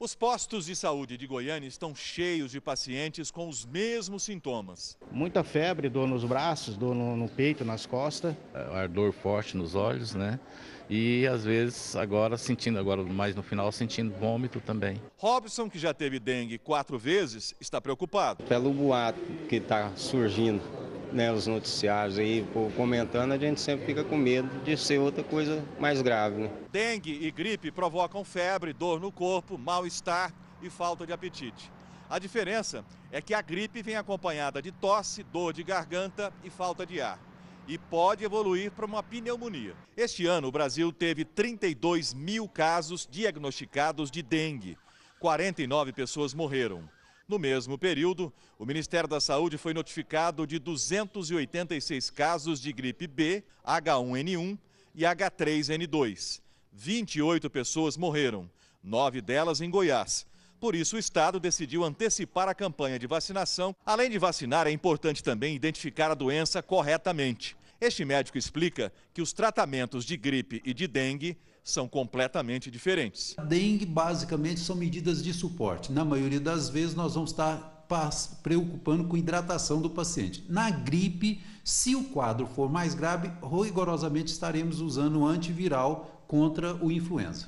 Os postos de saúde de Goiânia estão cheios de pacientes com os mesmos sintomas. Muita febre, dor nos braços, dor no, no peito, nas costas. Ardor forte nos olhos, né? E às vezes agora sentindo, agora mais no final, sentindo vômito também. Robson, que já teve dengue quatro vezes, está preocupado. Pelo boato que está surgindo né, os noticiários aí comentando, a gente sempre fica com medo de ser outra coisa mais grave. Né? Dengue e gripe provocam febre, dor no corpo, mal-estar e falta de apetite. A diferença é que a gripe vem acompanhada de tosse, dor de garganta e falta de ar. E pode evoluir para uma pneumonia. Este ano, o Brasil teve 32 mil casos diagnosticados de dengue. 49 pessoas morreram. No mesmo período, o Ministério da Saúde foi notificado de 286 casos de gripe B, H1N1 e H3N2. 28 pessoas morreram, nove delas em Goiás. Por isso, o Estado decidiu antecipar a campanha de vacinação. Além de vacinar, é importante também identificar a doença corretamente. Este médico explica que os tratamentos de gripe e de dengue são completamente diferentes. A dengue, basicamente, são medidas de suporte. Na maioria das vezes, nós vamos estar preocupando com hidratação do paciente. Na gripe, se o quadro for mais grave, rigorosamente estaremos usando antiviral contra o influenza.